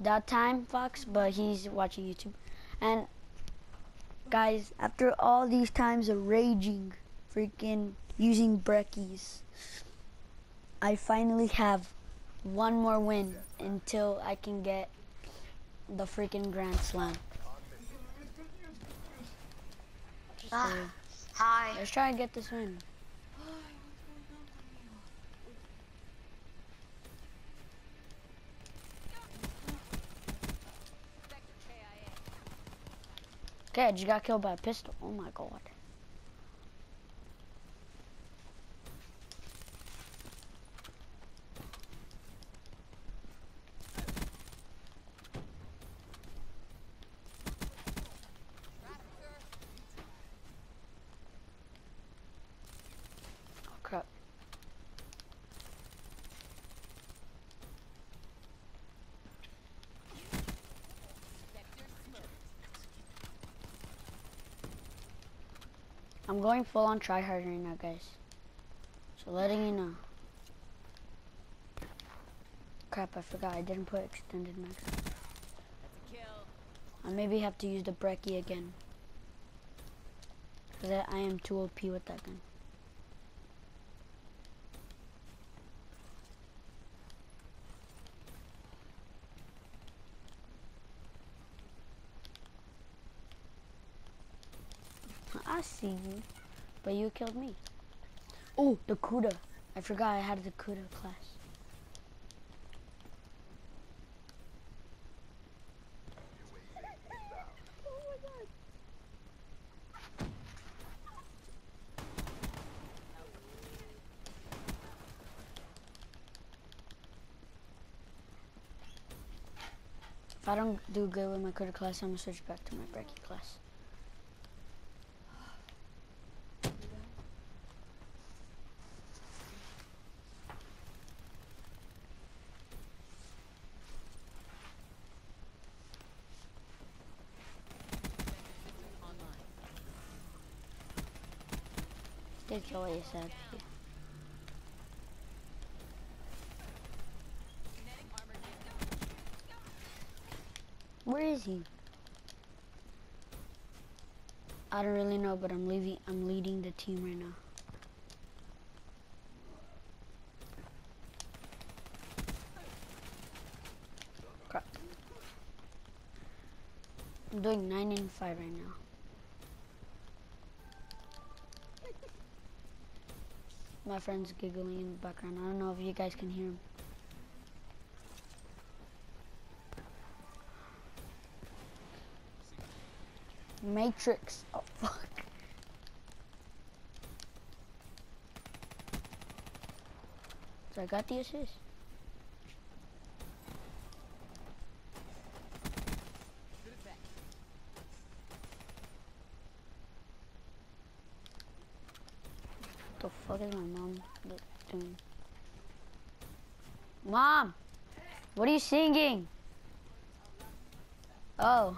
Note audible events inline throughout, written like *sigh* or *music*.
that time, Fox, but he's watching YouTube. And guys, after all these times of raging, freaking using Breccis, I finally have one more win until I can get the freaking Grand Slam. Ah, So, hi. let's try and get this win. I just got killed by a pistol. Oh my god. Oh crap. I'm going full on try hard right now, guys. So letting you know. Crap, I forgot. I didn't put extended max. I maybe have to use the Brecci again. Cause I, I am too OP with that gun. I see you, but you killed me. Oh, the Kuda. I forgot I had the Kuda class. If I don't do good with my Kuda class, I'm gonna switch back to my Brecci class. You said. Where is he? I don't really know, but I'm leaving. I'm leading the team right now. Crap. I'm doing nine and five right now. My friend's giggling in the background. I don't know if you guys can hear him. Matrix. Oh fuck. So I got the assist. What the fuck is my mom doing? Mom, what are you singing? Oh.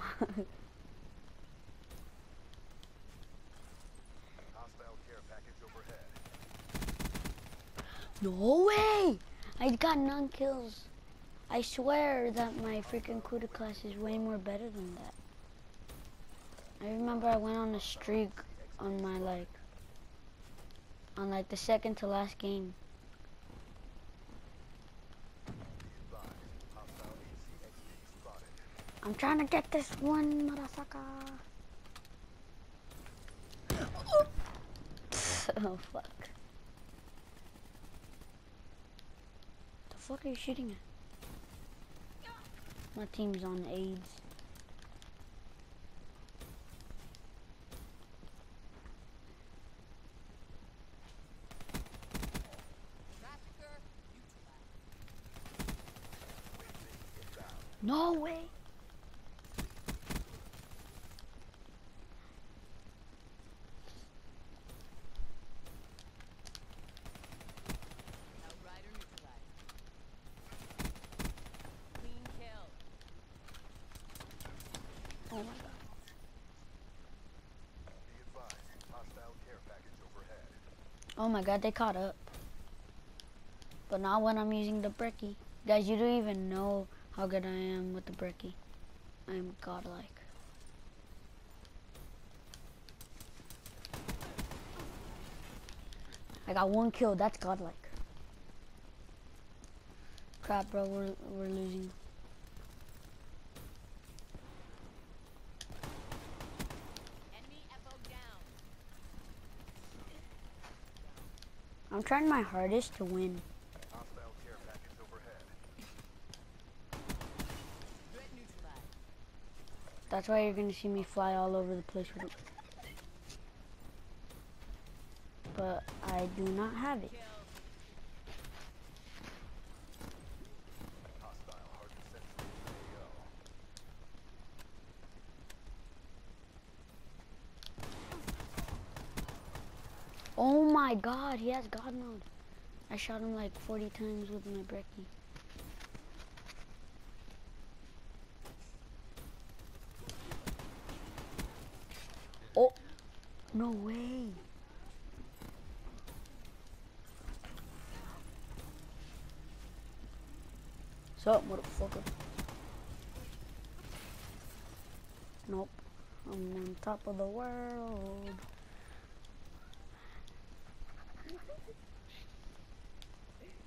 Hostile care package overhead. No way! I got none kills. I swear that my freaking Kuda class is way more better than that. I remember I went on a streak on my like, on like the second to last game. I'm trying to get this one, motherfucker. *laughs* oh fuck. The fuck are you shooting at? My team's on AIDS. No way. Outrider neutralized. Clean kill. Oh my god. Be advised. Hostile care package overhead. Oh my god, they caught up. But not when I'm using the Brecci. Guys, you don't even know how good I am with the Brecci. I am godlike. I got one kill. That's godlike. Crap, bro. We're we're losing. I'm trying my hardest to win. That's why you're gonna see me fly all over the place. But I do not have it. My god, he has god mode. I shot him like 40 times with my Brecci. Oh, no way. Sup, motherfucker? Nope. I'm on top of the world.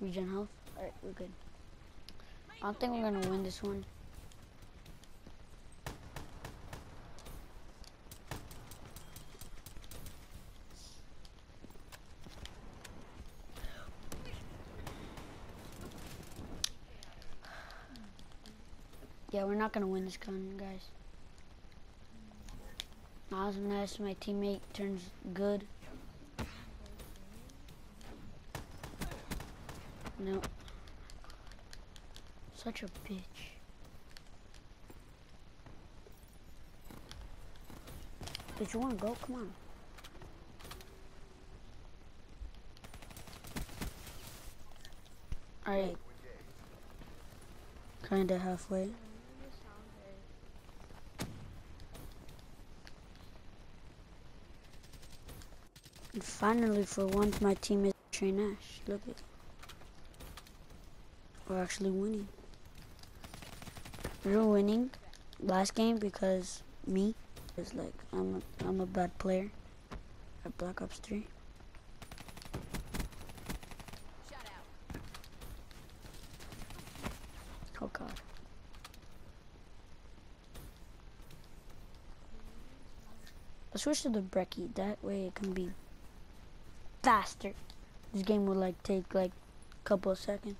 Regen health. Alright, we're good. I don't think we're gonna win this one. Yeah, we're not gonna win this gun, guys. Not unless my teammate turns good. No. Such a bitch. Did you want to go? Come on. Alright. Kinda halfway. And finally, for once, my team is Train Ash. Look at We're actually winning. We were winning last game because me is like I'm a, I'm a bad player at Black Ops 3. Shut out. Oh god. Let's switch to the Brecci. That way it can be faster. This game will like take like a couple of seconds.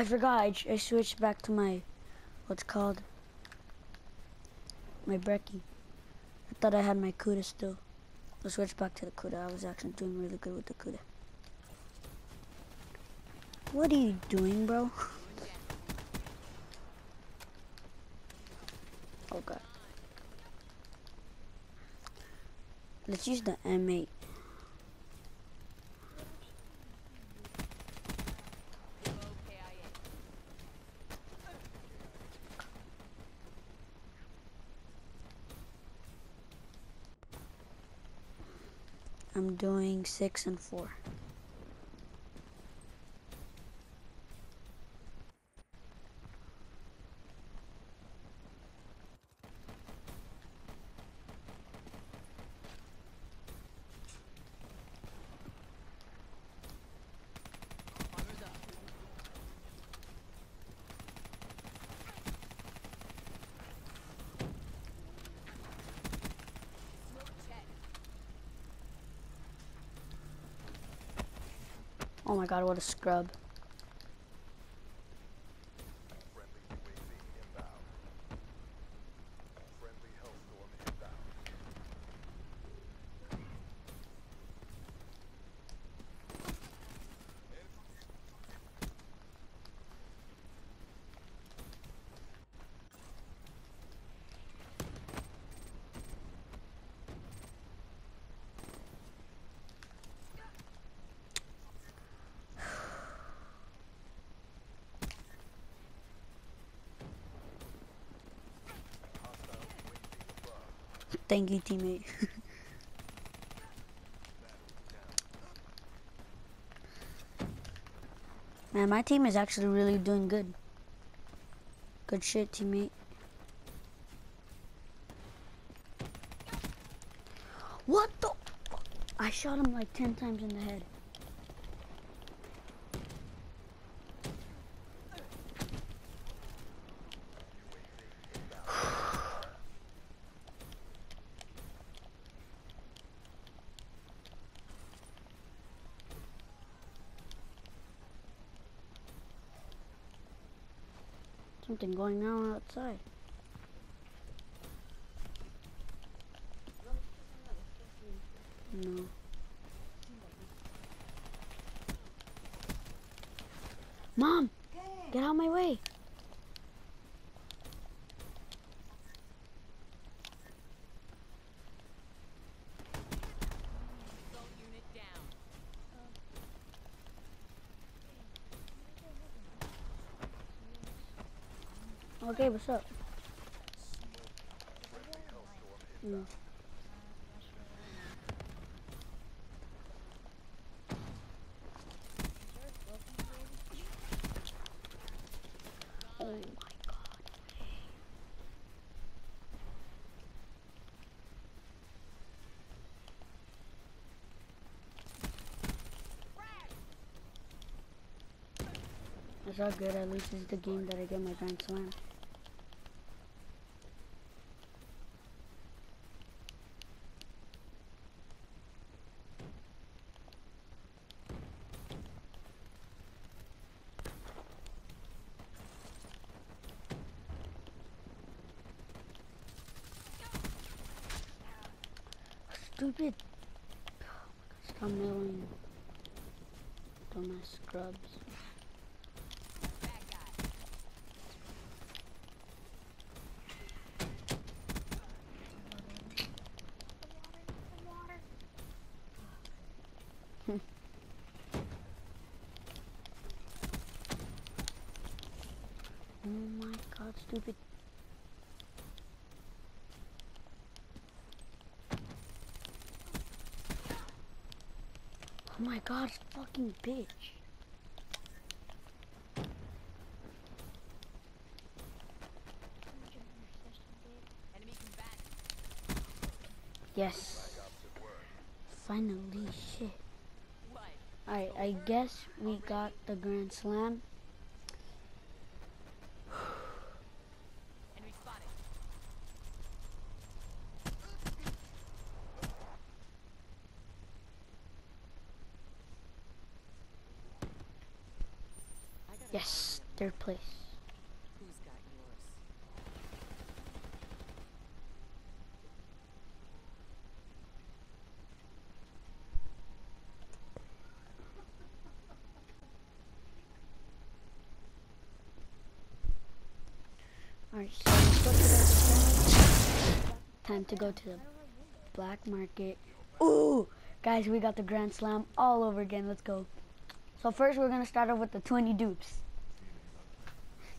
I forgot. I, I switched back to my, what's called, my Brecci. I thought I had my Kuda still. I switched back to the Kuda. I was actually doing really good with the Kuda. What are you doing, bro? *laughs* oh god. Let's use the M8. Low KIA. I'm doing six and four. Armor's up. Smoke check. Oh my god, what a scrub. Thank you, teammate. *laughs* Man, my team is actually really doing good. Good shit, teammate. What the? I shot him like 10 times in the head. Something going on outside. No. Mom, get out of my way. Assault unit down. Okay, what's up? Mm. Oh my god. It's all good, at least it's the game that I get my Grand Slam. Stupid. Stop milling. Dumbass scrubs. Bad guy. Oh my god, stupid. Oh my god, fucking bitch. Yes. Finally, shit. Alright, I guess we got the Grand Slam. Yes, third place. Who's got yours? Alright, time to go to the black market. Ooh, guys, we got the Grand Slam all over again. Let's go. So first, we're gonna start off with the 20 dupes.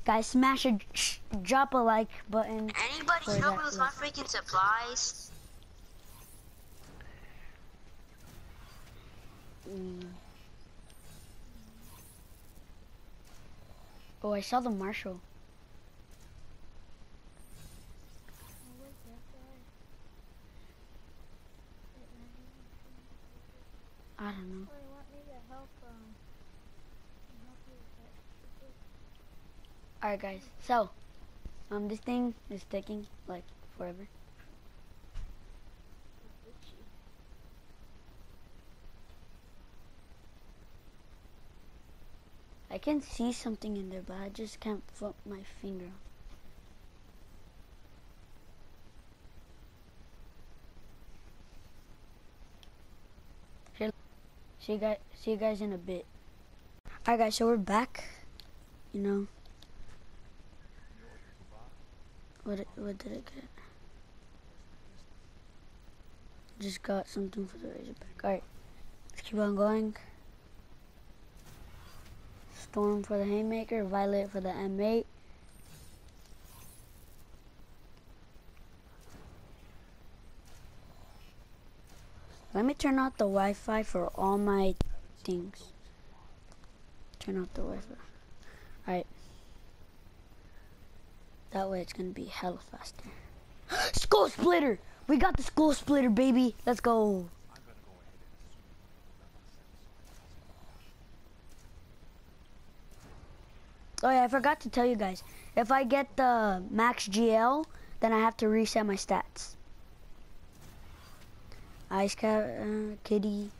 Guys, smash a drop a like button. Anybody help me with my freaking supplies? Mm. Oh, I saw the marshal. I don't know. Alright guys, so um this thing is taking like forever. I can see something in there, but I just can't put my finger on. See you guys. See you guys in a bit. Alright, guys. So we're back. You know. What? What did I get? Just got something for the Razorback. Alright. Let's keep on going. Storm for the Haymaker, Violet for the M8. Let me turn off the Wi-Fi for all my things. Turn off the Wi-Fi. Alright. That way it's gonna be hella faster. *gasps* skull splitter! We got the skull splitter, baby! Let's go! Oh yeah, I forgot to tell you guys. If I get the max GL, then I have to reset my stats. Ice cat, uh, kitty.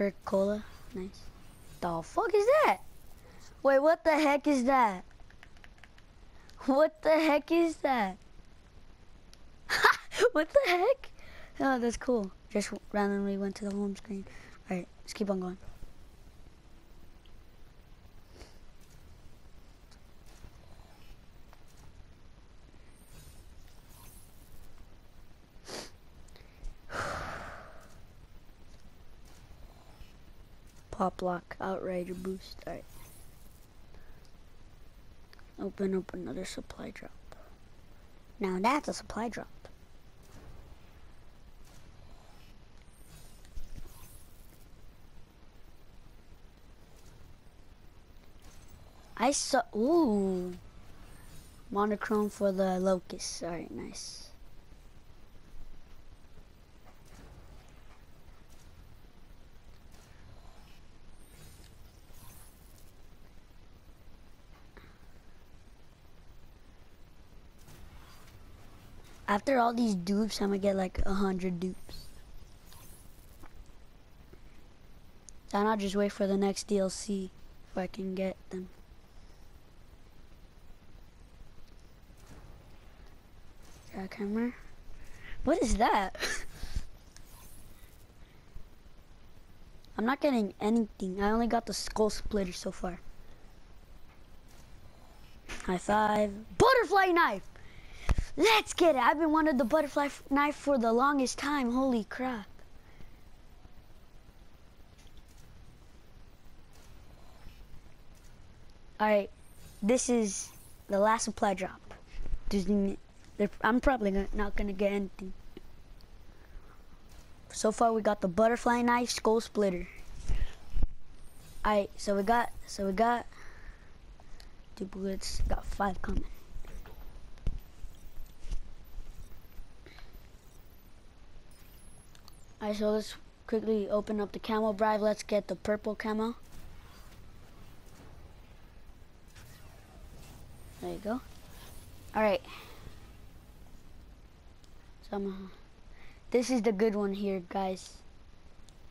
Perk cola, nice. The fuck is that? Wait, what the heck is that? What the heck is that? *laughs* what the heck? Oh, that's cool. Just randomly went to the home screen. Alright, let's keep on going. Pop lock, outrider boost. Alright. Open up another supply drop. Now that's a supply drop. I saw. Ooh. Monochrome for the Locus. Alright, nice. After all these dupes, I'm gonna get like a hundred dupes. Then I'll just wait for the next DLC if I can get them. Jackhammer. What is that? *laughs* I'm not getting anything. I only got the skull splitter so far. High five. Butterfly knife! Let's get it. I've been wanting the butterfly knife for the longest time. Holy crap. Alright, this is the last supply drop. I'm probably not gonna get anything. So far, we got the butterfly knife, skull splitter. Alright, so we got, so we got duplicates. Got five coming. Alright, so let's quickly open up the camo bribe. Let's get the purple camo. There you go. Alright. So I'm, uh, this is the good one here, guys.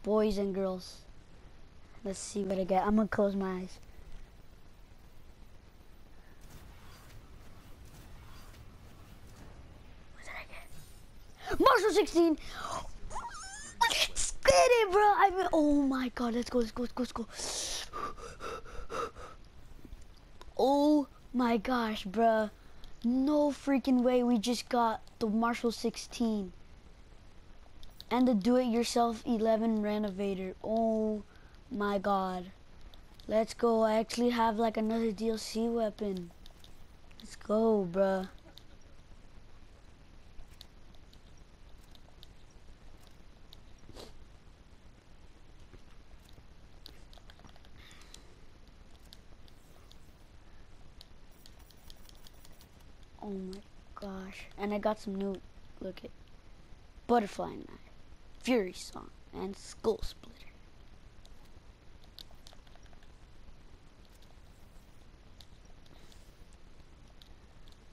Boys and girls. Let's see what I get. I'm gonna close my eyes. What did I get? Marshal 16! It, bro! I mean, oh my god, let's go, let's go, let's go, let's go. Oh my gosh, bruh. No freaking way we just got the Marshal 16. And the do-it-yourself 11 renovator. Oh my god. Let's go. I actually have like another DLC weapon. Let's go, bruh. Oh my gosh. And I got some new, look at, Butterfly Knife, Fury Song, and Skull Splitter.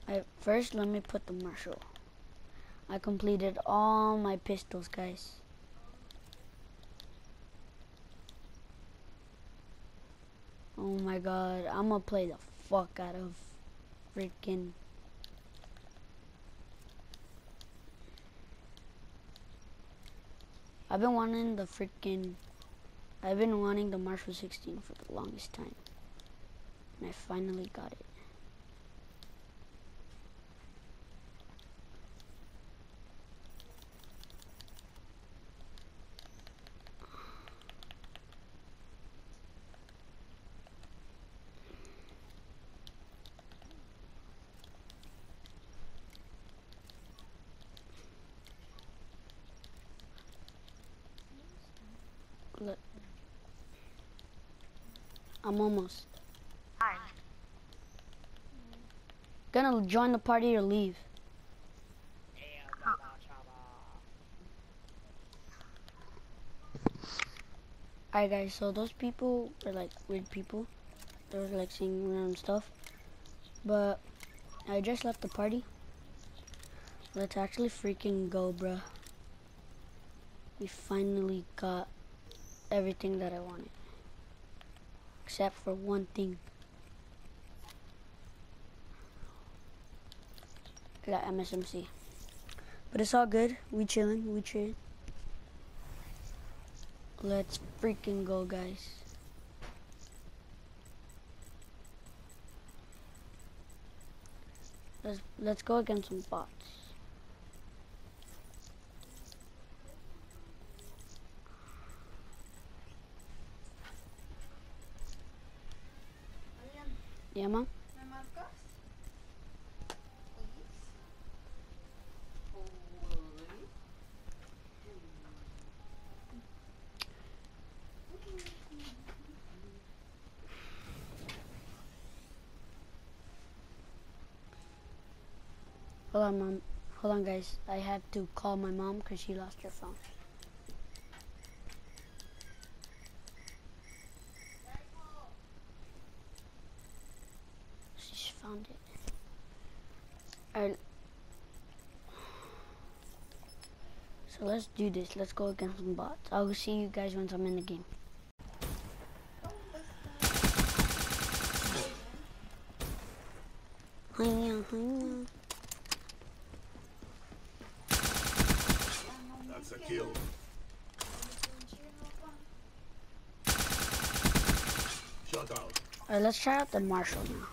Alright, first let me put the Marshal. I completed all my pistols, guys. Oh my god, I'm gonna play the fuck out of freaking I've been wanting the freaking I've been wanting the Marshal 16 for the longest time. And I finally got it. I'm almost. Fine. Gonna join the party or leave. Alright guys, so those people are like weird people. They were like singing random stuff. But I just left the party. Let's actually freaking go, bruh. We finally got everything that I wanted. Except for one thing. That MSMC. But it's all good. We chilling. We chilling. Let's freaking go, guys. Let's let's go against some bots. Yeah, mom. Hold on, mom. Hold on, guys. I have to call my mom because she lost her phone. She's found it. Alright. So let's do this. Let's go against some bots. I'll see you guys once I'm in the game. Hiya, hiya. That's a kill. Shut out. Alright, let's try out the Marshal now.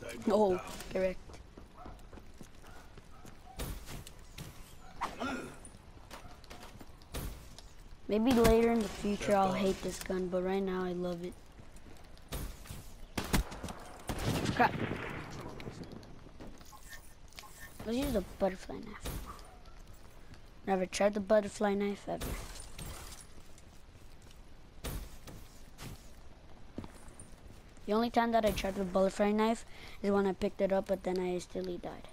Take Oh, them down. correct. Maybe later in the future I'll hate this gun, but right now I love it. Crap. Let's use the butterfly knife. Never tried the butterfly knife ever. The only time that I tried the butterfly knife is when I picked it up, but then I instantly died.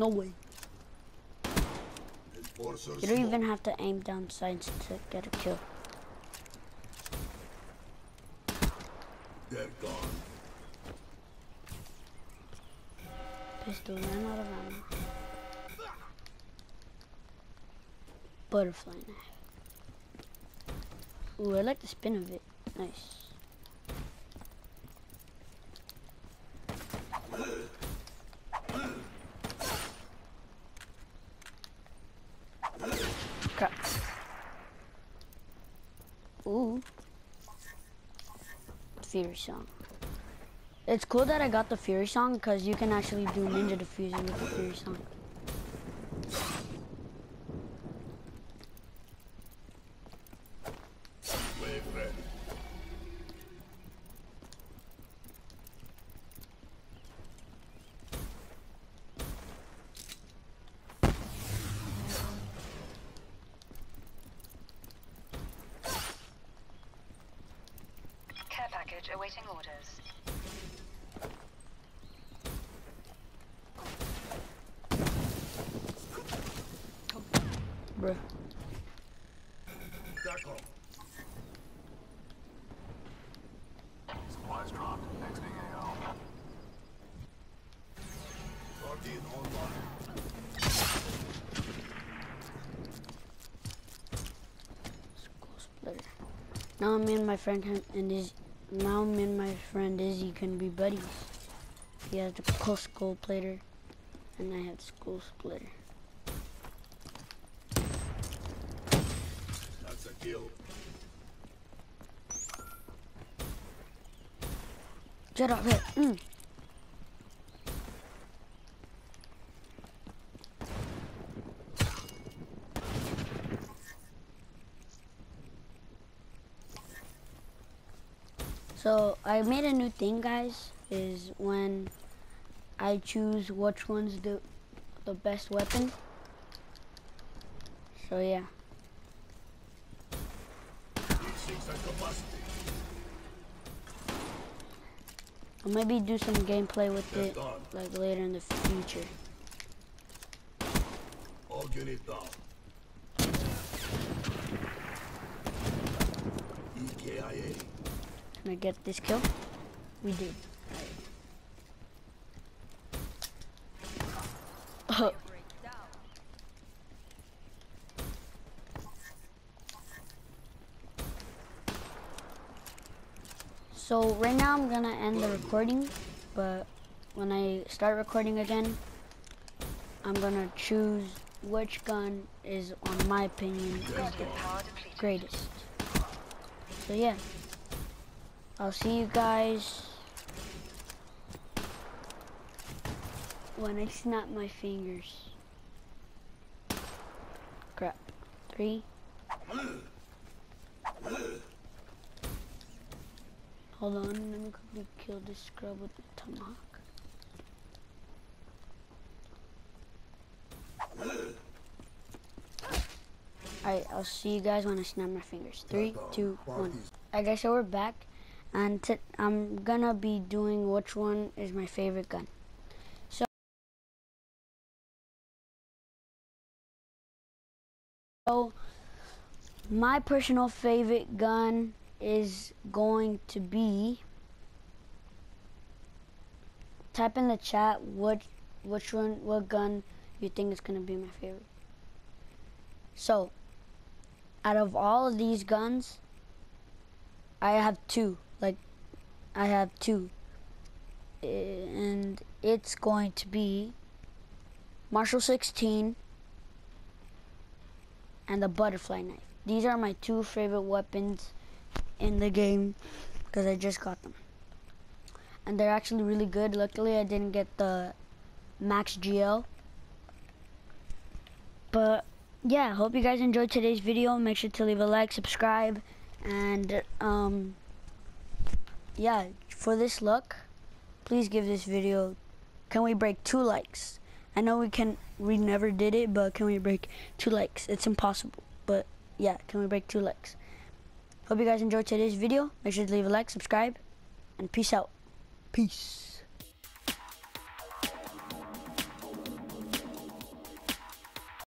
No way. You don't even have to aim down sights to get a kill. They're gone. Pistol ran out of ammo. Butterfly knife. Ooh, I like the spin of it. Nice. Crap. Ooh. Fury song. It's cool that I got the Fury song because you can actually do ninja diffusing with the Fury song. Now me and my friend and Izzy, now me and my friend Izzy can be buddies. He has the cool school plater, and I have the school splitter. That's a kill. Get up here. Mm. So I made a new thing, guys. Is when I choose which one's the the best weapon. So yeah. These things are capacity. I'll maybe do some gameplay with They're it done. like later in the future. All unit down. I get this kill? We did. *laughs* So right now I'm gonna end the recording, but when I start recording again, I'm gonna choose which gun is, on my opinion, is the greatest. So yeah, I'll see you guys when I snap my fingers. Crap. Three. Hold on, let me quickly kill this scrub with the tomahawk. Alright, I'll see you guys when I snap my fingers. Three, two, one. I guess so we're back, and I'm gonna be doing which one is my favorite gun. So, so my personal favorite gun is going to be. Type in the chat what which one what gun you think is gonna be my favorite. So, out of all of these guns, I have two. Like, I have two. And it's going to be Marshal 16 and the butterfly knife. These are my two favorite weapons in the game because I just got them. And they're actually really good. Luckily, I didn't get the Max GL. But yeah, hope you guys enjoyed today's video. Make sure to leave a like, subscribe, and um, yeah, for this look, please give this video. Can we break two likes? I know we can. We never did it, but can we break two likes? It's impossible, but yeah, can we break two likes? Hope you guys enjoyed today's video. Make sure to leave a like, subscribe, and peace out. Peace.